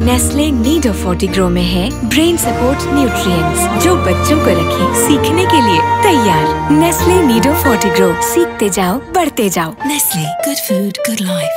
Nestle Nido फोर्टिग्रो में है brain support nutrients, जो बच्चों को रखे सीखने के लिए तैयार। नेस्ले नीडो फोर्टिग्रो, सीखते जाओ, बढ़ते जाओ। Nestle good food good life